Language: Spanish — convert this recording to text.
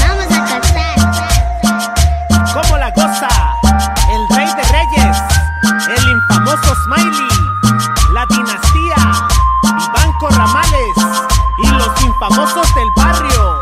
Vamos a casar. Como la goza, el rey de reyes, el infamoso Smiley, la dinastía, Banco Ramales y los infamosos del barrio.